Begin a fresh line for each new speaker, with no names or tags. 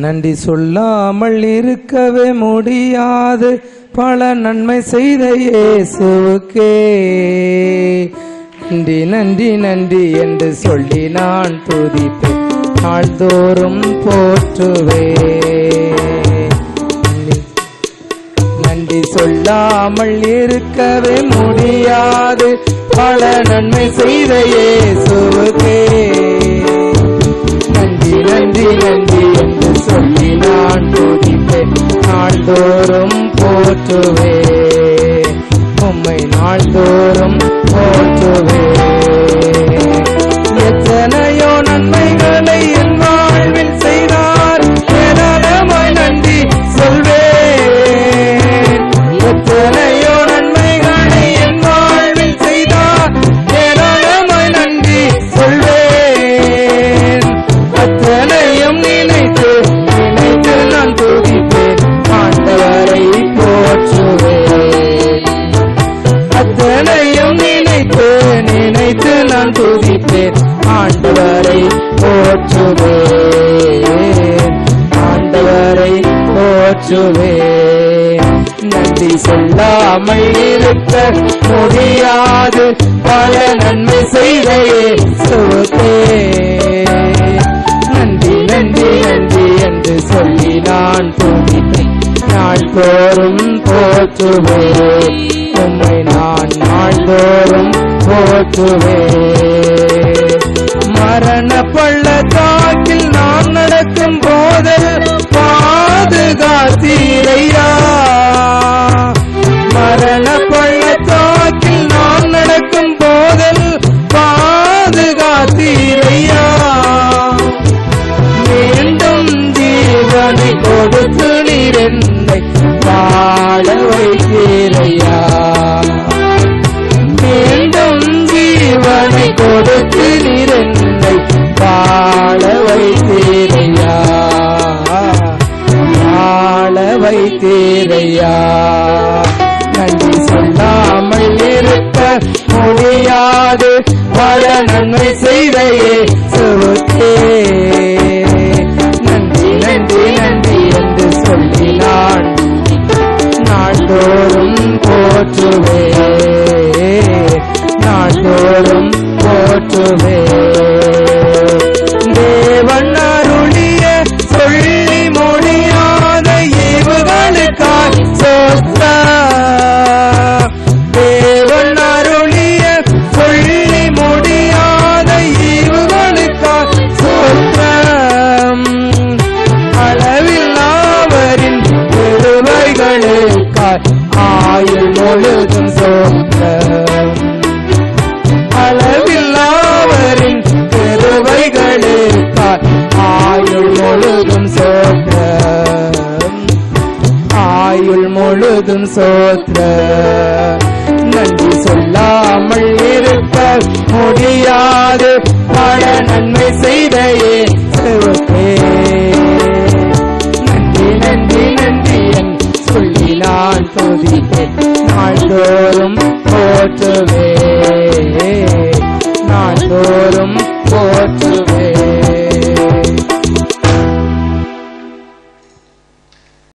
நன்றி சொல்லாமல் இருக்கவே முடியாது. பல நன்மை செய்த இயேசுவுக்கே. நன்றி நன்றி நன்றி என்று சொல்லி நான் துதிப்பேன். நாள்தோறும் போற்றுவே நன்றி. நன்றி சொல்லாமல் இருக்கவே முடியாது. பல நன்மை செய்த இயேசுவுக்கே. நன்றி நன்றி நன்றி. போற்றுவேன் துதிப்பேன் ஆண்டவரை போற்றுவேன். ஆண்டவரை போற்றுவேன். நன்றி சொல்லாமல் இருக்க முடியாது. பல நன்மை செய்தையே இயேசுவுக்கே நன்றி நன்றி நன்றி என்று சொல்லி நான் துதிப்பேன் நாள் தோறும் போற்றுவேன். உம்மை நான் நாள்தோறும் போற்றுவேன். மரண பள்ளத்தாக்கில் நாம் நடக்கும் போதல் பாதுகாத்தீரையா மரண பள்ளத்தாக்கில் நாம் நடக்கும் போதல் பாதுகாத்தீரையா மீண்டும் தீவனை கொடுத்து நீர் என்னை வாழ வைத்தீரையா மீண்டும் ஜீவனை கொடுத்து நீர் வாழ வைத்தீரையா வாழ வைத்தீரையா நன்றி சொல்லாமல் இருக்க முடியாது. பல நன்மை செய்தையே ஆயுள் முழுதும் சோத்திரம் அளவில்லாவரின் பெருமைகளுக்காய் ஆயுள் முழுதும் சோத்திரம் ஆயுள் முழுதும் சோற்ற நன்றி சொல்லாமல் இருக்க முடியாது. பல நன்மை செய்தையே நான் துதிப்பேன் நாள்தோறும் போற்றுவே. நான் தோறும் போற்றுவே.